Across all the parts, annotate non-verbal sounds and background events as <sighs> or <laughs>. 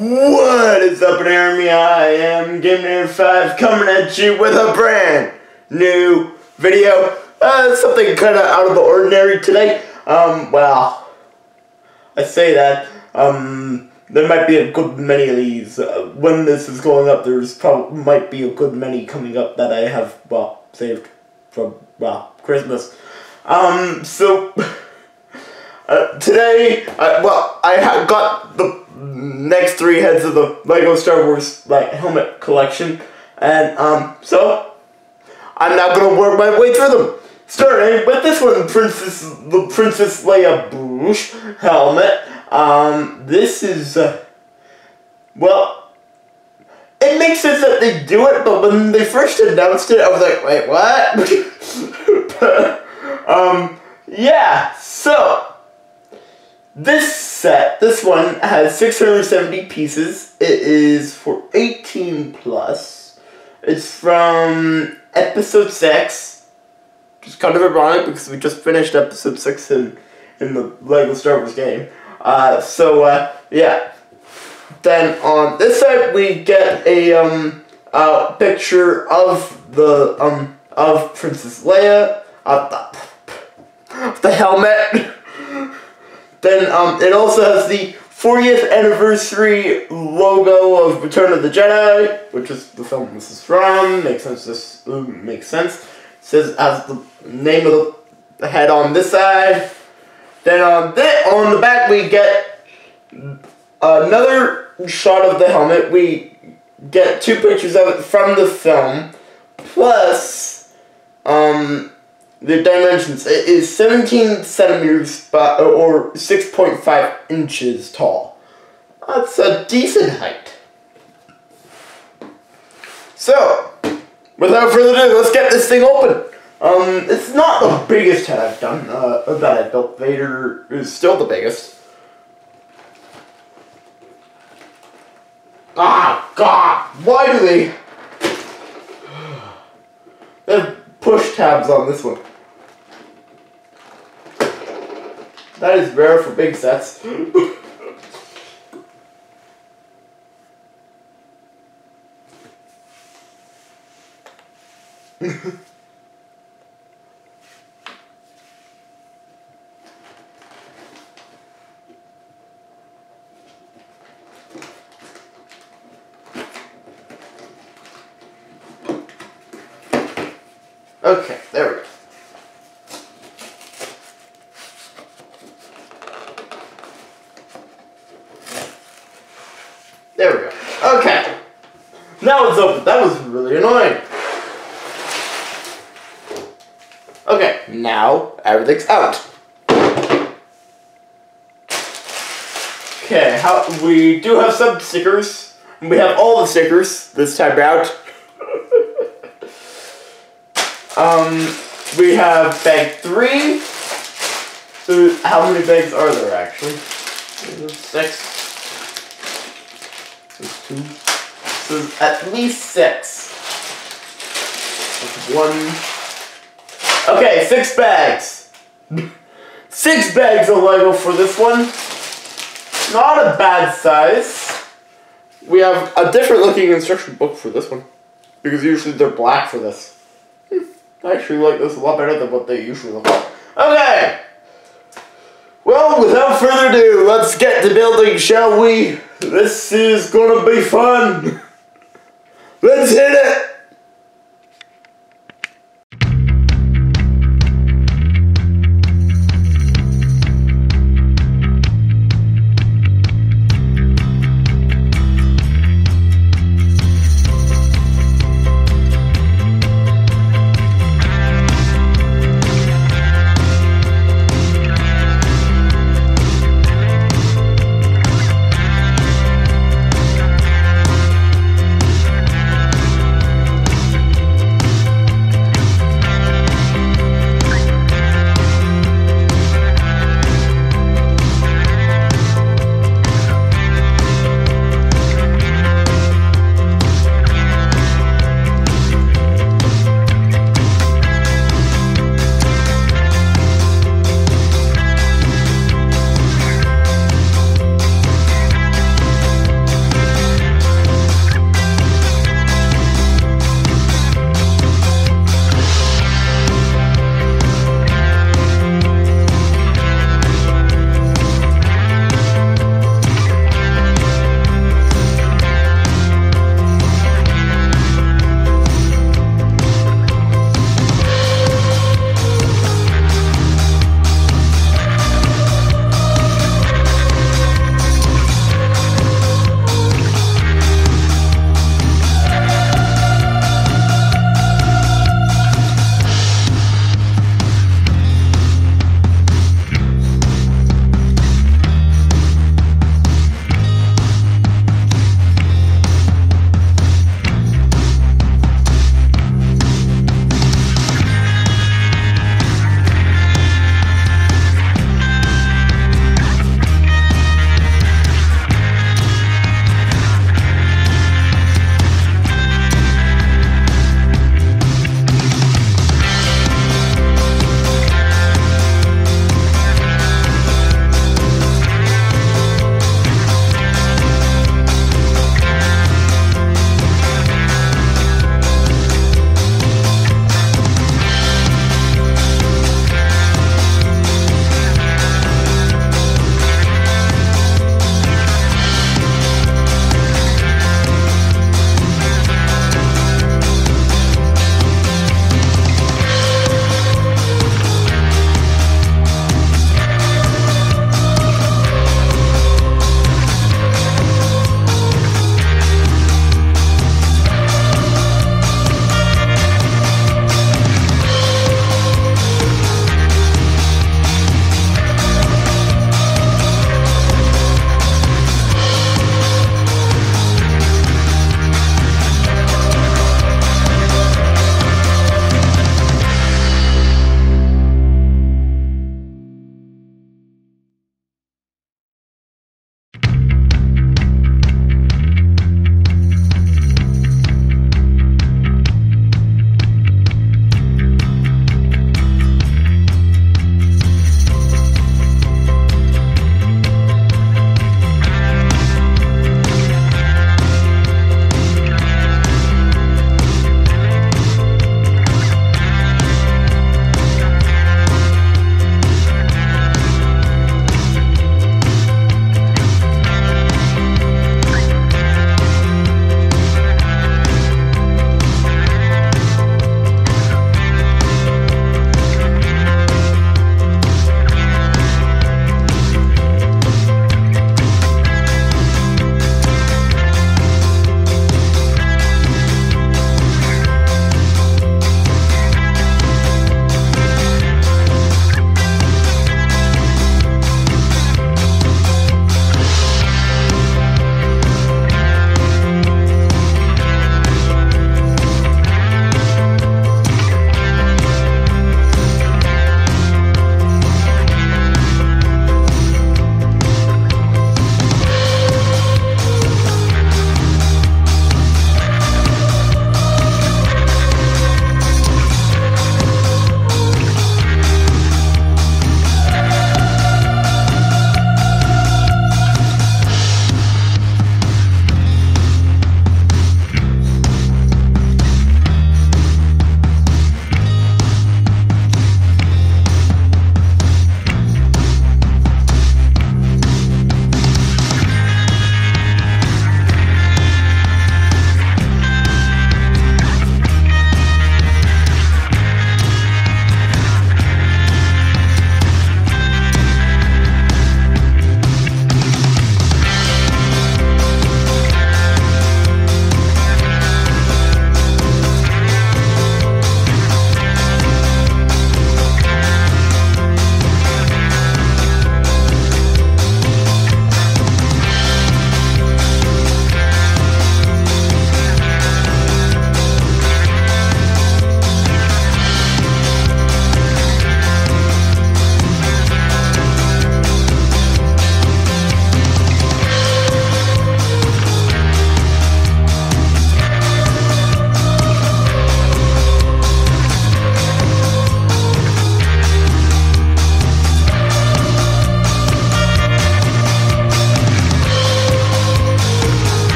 What is up, Army? I am GameNerd5 coming at you with a brand new video. Uh, something kind of out of the ordinary today. Um, well, I say that. Um, there might be a good many of these. Uh, when this is going up, there's probably might be a good many coming up that I have well saved from well Christmas. Um, so <laughs> uh, today, uh, well, I got the next three heads of the Lego Star Wars like helmet collection, and um, so I'm now gonna work my way through them. Starting with this one, Princess the Princess Leia Boushh helmet. Um, this is uh, well, it makes sense that they do it, but when they first announced it, I was like, wait, what? <laughs> um, yeah. So this set, this one has 670 pieces. It is for 18 plus. It's from episode 6. Just kind of ironic because we just finished episode 6 in, in the LEGO Star Wars game. Uh, so, uh, yeah. Then on this side we get a um, uh, picture of the um, of Princess Leia, uh, the, the helmet. <laughs> Then um, it also has the 40th anniversary logo of Return of the Jedi, which is the film this is from. Makes sense. This uh, makes sense. It says as the name of the head on this side. Then on this, on the back we get another shot of the helmet. We get two pictures of it from the film, plus um, the dimensions. It is 17 centimeters by, or 6.5 inches tall. That's a decent height. So, without further ado, let's get this thing open. Um, it's not the biggest head I've done uh, that I built. Vader is still the biggest. Ah, God! Why do they... <sighs> They have push tabs on this one. That is rare for big sets. <laughs> okay, there we go. There we go. Okay. That was really annoying. Okay, now everything's out. Okay, how we do have some stickers. We have all the stickers this time out. <laughs> um, we have bag three. So how many bags are there actually? Six. There's two. So at least six. One. Okay, six bags. six bags of Lego for this one. Not a bad size. We have a different looking instruction book for this one. Because usually they're black for this. Hmm, I actually like this a lot better than what they usually look like. Okay! Well, without further ado, let's get to building, shall we? This is gonna be fun. <laughs> Let's hit it.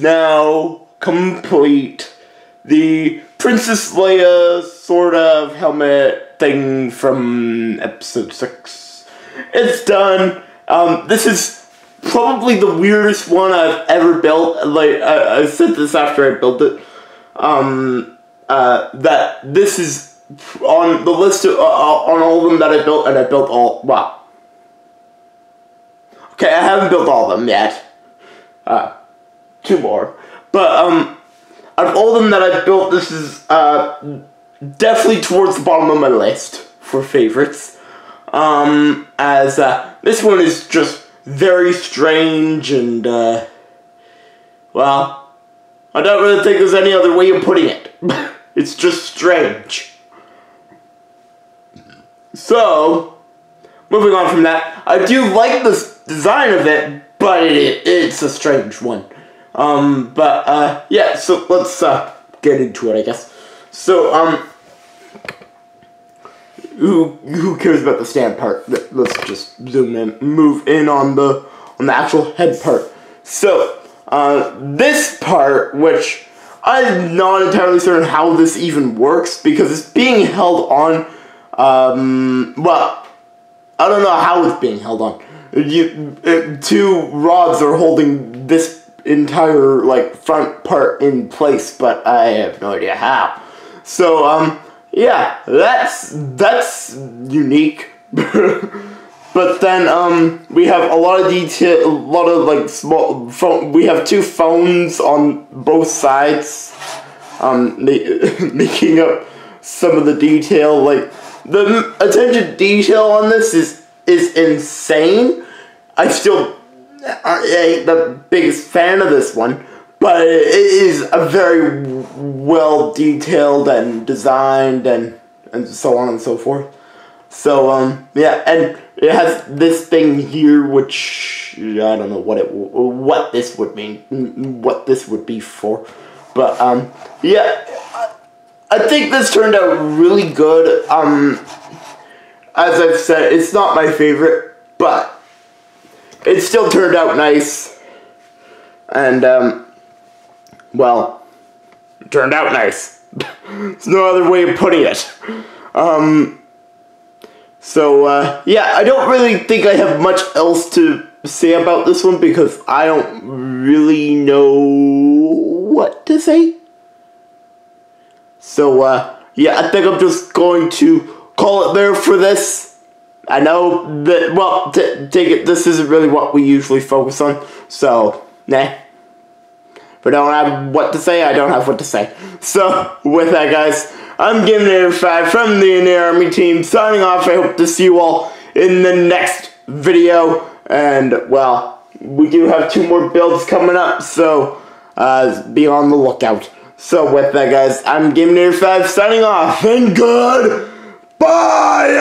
Now complete. The Princess Leia sort of helmet thing from episode 6. It's done. Um, this is probably the weirdest one I've ever built. Like, I, I said this after I built it. Um, uh, that this is on the list of, uh, on all of them that I built, and I built all, wow. Okay, I haven't built all of them yet. Uh, two more. But, um, out of all of them that I've built, this is, uh, definitely towards the bottom of my list for favorites. Um, as, uh, this one is just very strange and, uh, well, I don't really think there's any other way of putting it. <laughs> it's just strange. So, moving on from that, I do like the design of it, but it, it's a strange one. Um, but, uh, yeah, so let's, uh, get into it, I guess. So, um, who, who cares about the stand part? Let's just zoom in, move in on the, on the actual head part. So, uh, this part, which I'm not entirely certain how this even works, because it's being held on, um, well, I don't know how it's being held on. You, uh, two rods are holding this entire like front part in place, but I have no idea how. So um yeah, that's that's unique. <laughs> but then um we have a lot of detail, a lot of like small phone. We have two phones on both sides, um <laughs> ma- <laughs> making up some of the detail. Like the attention detail on this is is insane. I still I ain't the biggest fan of this one, but it is a very well detailed and designed and and so on and so forth. So um yeah, and it has this thing here, which I don't know what it what this would mean, what this would be for, but um yeah, I think this turned out really good. Um, as I've said, it's not my favorite, but it still turned out nice. And, um, well, turned out nice. <laughs> There's no other way of putting it. Um, so, uh, yeah, I don't really think I have much else to say about this one because I don't really know what to say. So, uh, yeah, I think I'm just going to call it there for this. I know that, well, take it, this isn't really what we usually focus on, so, nah. If I don't have what to say, I don't have what to say. So, with that, guys, I'm giving it a 5 from the Inator Army team, signing off. I hope to see you all in the next video, and, well, we do have two more builds coming up, so, uh, be on the lookout. So, with that, guys, I'm giving it a 5, signing off, and good. Bye!